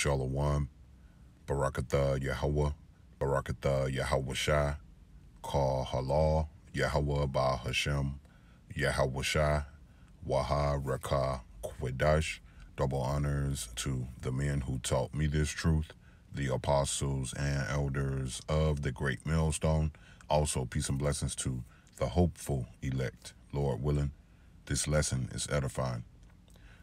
Shalom, Barakatha Yahweh, Barakatha Yahweh Shai, Kal Halal, Yahweh Ba Hashem, Yahweh Shai, Waha Raka Kwedash. Double honors to the men who taught me this truth, the apostles and elders of the great millstone. Also, peace and blessings to the hopeful elect, Lord willing. This lesson is edifying.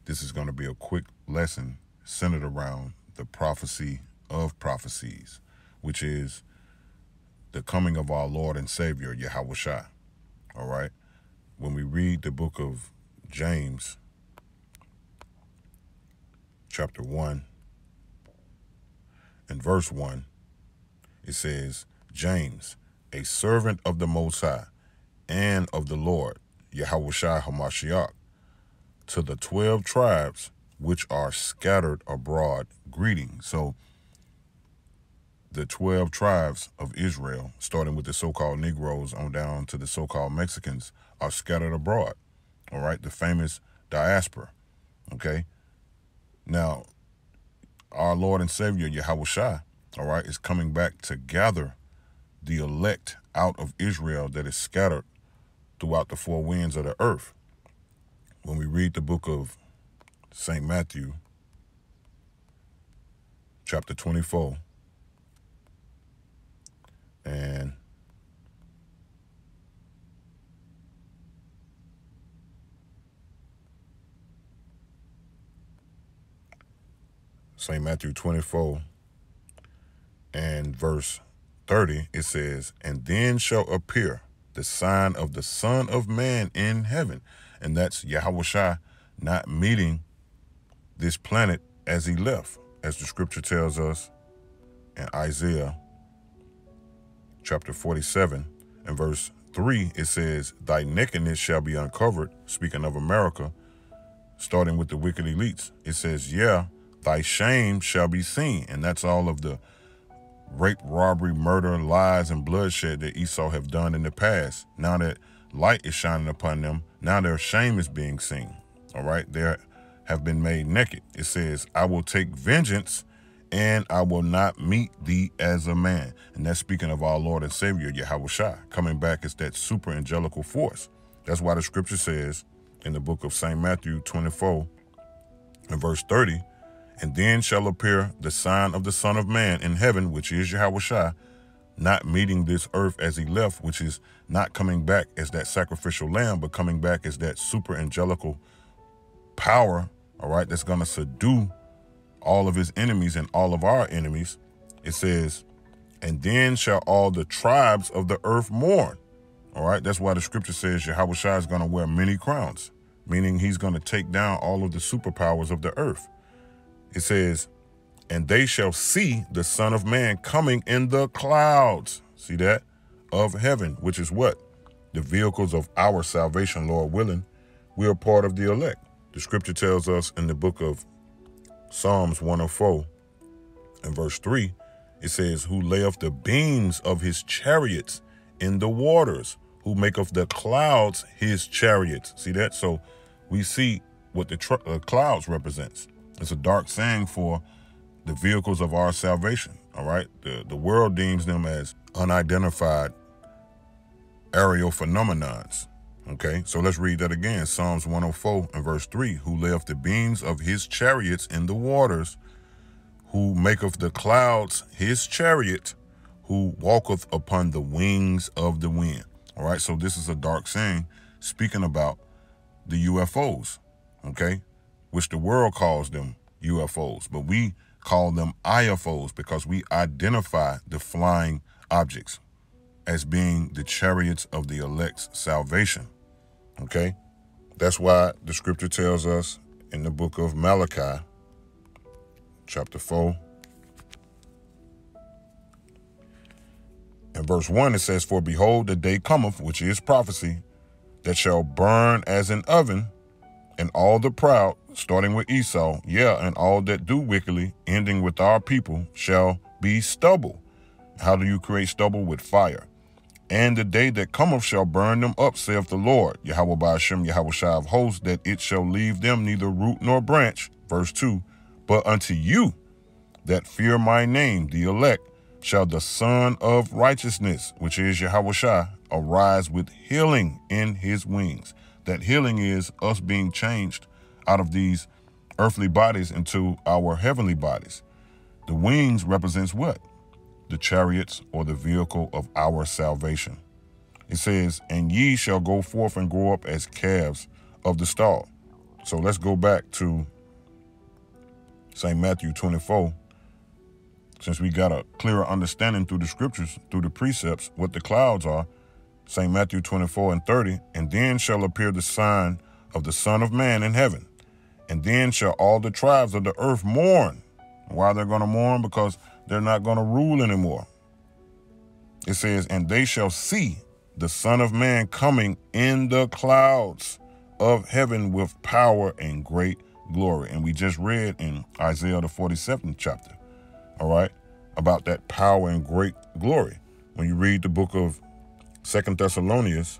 This is going to be a quick lesson centered around the prophecy of prophecies, which is the coming of our Lord and Savior, Yahweh. All right? When we read the book of James, chapter 1, and verse 1, it says, James, a servant of the Most High and of the Lord, Yahweh HaMashiach, to the 12 tribes which are scattered abroad, greeting. So, the 12 tribes of Israel, starting with the so called Negroes on down to the so called Mexicans, are scattered abroad. All right, the famous diaspora. Okay. Now, our Lord and Savior, Yahweh all right, is coming back to gather the elect out of Israel that is scattered throughout the four winds of the earth. When we read the book of St. Matthew, chapter 24, and St. Matthew 24 and verse 30, it says, And then shall appear the sign of the Son of Man in heaven. And that's Yahweh Shai not meeting this planet as he left, as the scripture tells us in Isaiah chapter 47 and verse 3, it says, Thy nakedness shall be uncovered, speaking of America, starting with the wicked elites. It says, Yeah, thy shame shall be seen. And that's all of the rape, robbery, murder, lies, and bloodshed that Esau have done in the past. Now that light is shining upon them, now their shame is being seen. All right, they have been made naked. It says, I will take vengeance and I will not meet thee as a man. And that's speaking of our Lord and Savior, Yahweh Shai, coming back as that super angelical force. That's why the scripture says in the book of St. Matthew 24 and verse 30, and then shall appear the sign of the Son of Man in heaven, which is Yahweh Shai, not meeting this earth as he left, which is not coming back as that sacrificial lamb, but coming back as that super angelical power, all right, that's going to subdue all of his enemies and all of our enemies. It says, and then shall all the tribes of the earth mourn. All right, that's why the scripture says Yahweh is going to wear many crowns, meaning he's going to take down all of the superpowers of the earth. It says, and they shall see the Son of Man coming in the clouds. See that? Of heaven, which is what? The vehicles of our salvation, Lord willing. We are part of the elect. The scripture tells us in the book of Psalms 104 and verse 3, it says, Who layeth the beams of his chariots in the waters, who maketh the clouds his chariots. See that? So we see what the uh, clouds represents. It's a dark saying for the vehicles of our salvation. All right. The, the world deems them as unidentified aerial phenomenons. Okay. So let's read that again. Psalms 104 and verse 3 Who left the beams of his chariots in the waters, who maketh the clouds his chariot, who walketh upon the wings of the wind. All right. So this is a dark saying speaking about the UFOs. Okay which the world calls them UFOs, but we call them IFOs because we identify the flying objects as being the chariots of the elect's salvation. Okay? That's why the scripture tells us in the book of Malachi, chapter 4, and verse 1, it says, For behold, the day cometh, which is prophecy, that shall burn as an oven, and all the proud starting with Esau, yeah, and all that do wickedly, ending with our people, shall be stubble. How do you create stubble? With fire. And the day that cometh shall burn them up, saith the Lord, Yahweh by Hashem, Yahweh of hosts, that it shall leave them neither root nor branch. Verse 2 But unto you that fear my name, the elect, shall the Son of Righteousness, which is Yahweh arise with healing in his wings. That healing is us being changed out of these earthly bodies into our heavenly bodies. The wings represents what? The chariots or the vehicle of our salvation. It says, and ye shall go forth and grow up as calves of the stall. So let's go back to St. Matthew 24 since we got a clearer understanding through the scriptures, through the precepts, what the clouds are, St. Matthew 24 and 30, and then shall appear the sign of the Son of Man in heaven. And then shall all the tribes of the earth mourn. Why they're going to mourn? Because they're not going to rule anymore. It says, and they shall see the Son of Man coming in the clouds of heaven with power and great glory. And we just read in Isaiah the 47th chapter all right, about that power and great glory. When you read the book of Second Thessalonians,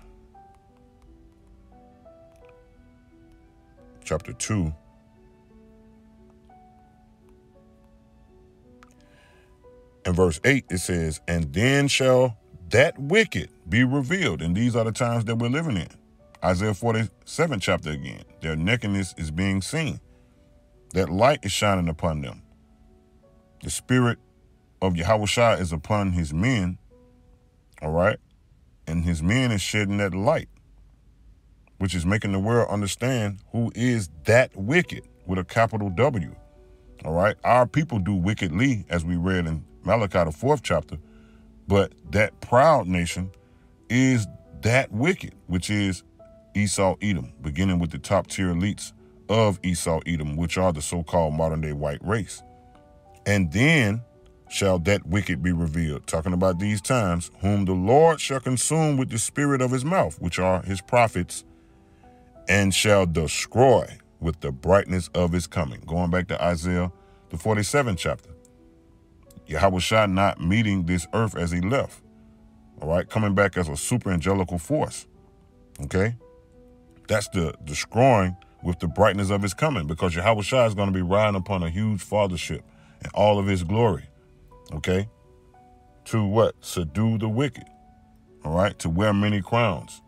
chapter 2, and verse 8, it says, And then shall that wicked be revealed. And these are the times that we're living in. Isaiah 47 chapter again. Their nakedness is being seen. That light is shining upon them. The spirit of Yahweh is upon his men, all right? And his men is shedding that light, which is making the world understand who is that wicked with a capital W, all right? Our people do wickedly, as we read in Malachi, the fourth chapter, but that proud nation is that wicked, which is Esau Edom, beginning with the top tier elites of Esau Edom, which are the so called modern day white race. And then shall that wicked be revealed, talking about these times, whom the Lord shall consume with the spirit of his mouth, which are his prophets, and shall destroy with the brightness of his coming. Going back to Isaiah, the 47th chapter. Yahweh Shah not meeting this earth as he left. All right, coming back as a super angelical force. Okay? That's the destroying with the brightness of his coming, because Yahweh Shah is going to be riding upon a huge fathership and all of his glory. Okay? To what? Subdue the wicked. All right? To wear many crowns.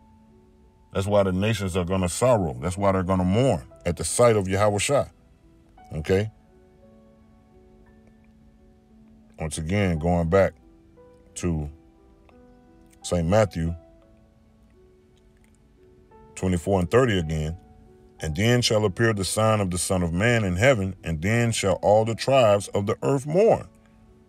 That's why the nations are going to sorrow. That's why they're going to mourn at the sight of Yahweh Shah. Okay? Once again, going back to St. Matthew 24 and 30 again. And then shall appear the sign of the Son of Man in heaven, and then shall all the tribes of the earth mourn.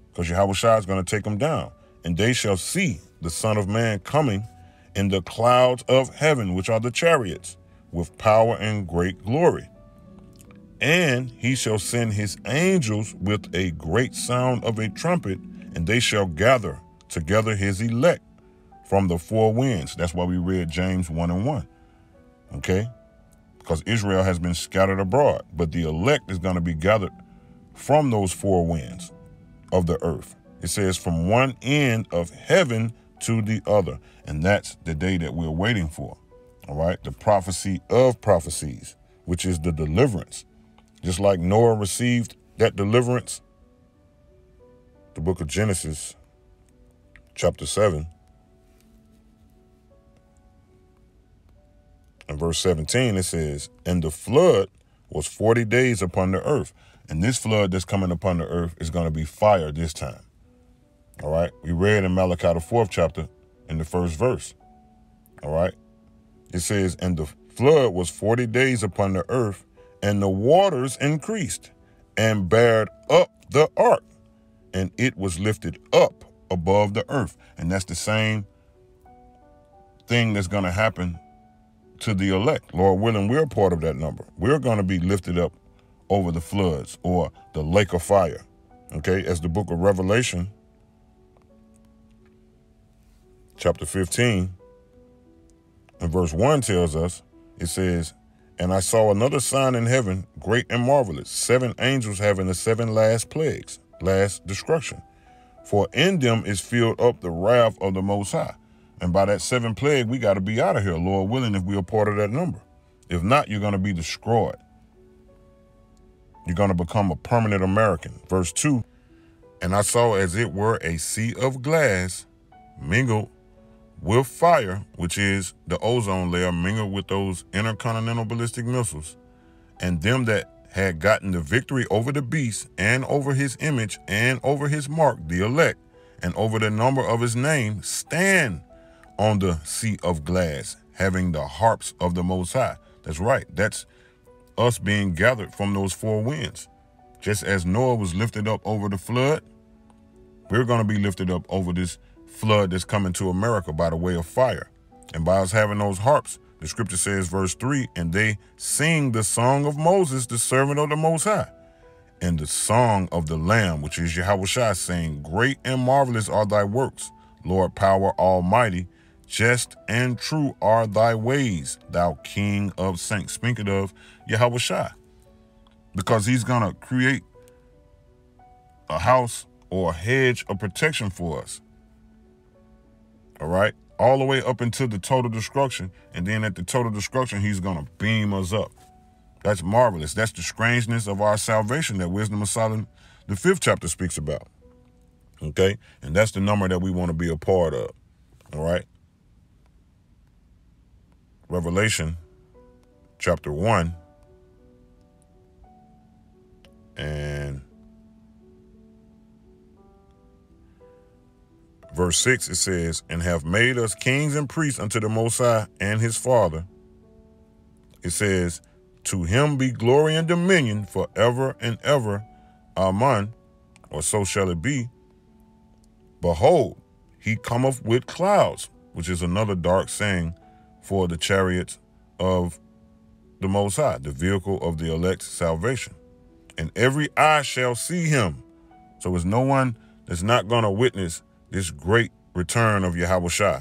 Because Yahweh is going to take them down. And they shall see the Son of Man coming in the clouds of heaven, which are the chariots, with power and great glory. And he shall send his angels with a great sound of a trumpet, and they shall gather together his elect from the four winds. That's why we read James 1 and 1. Okay? because Israel has been scattered abroad, but the elect is going to be gathered from those four winds of the earth. It says from one end of heaven to the other. And that's the day that we're waiting for. All right. The prophecy of prophecies, which is the deliverance. Just like Noah received that deliverance, the book of Genesis, chapter 7, and verse 17, it says, And the flood was 40 days upon the earth. And this flood that's coming upon the earth is going to be fire this time. All right. We read in Malachi, the fourth chapter, in the first verse. All right. It says, And the flood was 40 days upon the earth, and the waters increased and bared up the ark, and it was lifted up above the earth. And that's the same thing that's going to happen to the elect. Lord willing, we're part of that number. We're going to be lifted up over the floods or the lake of fire. Okay, as the book of Revelation, chapter 15, and verse 1 tells us, it says, And I saw another sign in heaven, great and marvelous, seven angels having the seven last plagues, last destruction. For in them is filled up the wrath of the Most High. And by that seven plague, we got to be out of here, Lord willing, if we are part of that number. If not, you're going to be destroyed. You're going to become a permanent American. Verse 2 And I saw as it were a sea of glass mingled with fire, which is the ozone layer mingled with those intercontinental ballistic missiles, and them that had gotten the victory over the beast and over his image and over his mark, the elect, and over the number of his name, stand on the sea of glass, having the harps of the Most High. That's right. That's us being gathered from those four winds. Just as Noah was lifted up over the flood, we're going to be lifted up over this flood that's coming to America by the way of fire. And by us having those harps, the scripture says, verse 3 and they sing the song of Moses, the servant of the Most High, and the song of the Lamb, which is Yahweh saying, Great and marvelous are thy works, Lord power almighty. Just and true are thy ways, thou King of saints. Speaking of Yahweh because he's going to create a house or a hedge of protection for us. All the way up into the total destruction. And then at the total destruction, he's going to beam us up. That's marvelous. That's the strangeness of our salvation that Wisdom of Solomon, the fifth chapter, speaks about. Okay? And that's the number that we want to be a part of. All right? Revelation chapter 1 verse 6 it says and have made us kings and priests unto the most high and his father it says to him be glory and dominion forever and ever amen or so shall it be behold he cometh with clouds which is another dark saying for the chariots of the Most High, the vehicle of the elect's salvation. And every eye shall see him. So there's no one that's not going to witness this great return of Yahweh.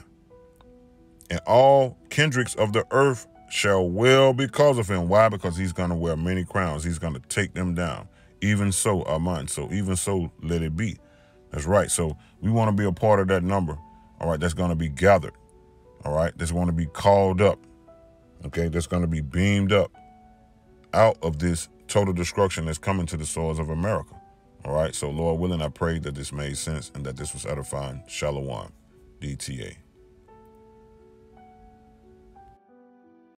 And all kindreds of the earth shall well because of him. Why? Because he's going to wear many crowns. He's going to take them down. Even so, Aman. So even so, let it be. That's right. So we want to be a part of that number. All right. That's going to be gathered all right, that's going to be called up, okay, that's going to be beamed up out of this total destruction that's coming to the soils of America. All right, so Lord willing, I pray that this made sense and that this was edifying. Shalom, DTA.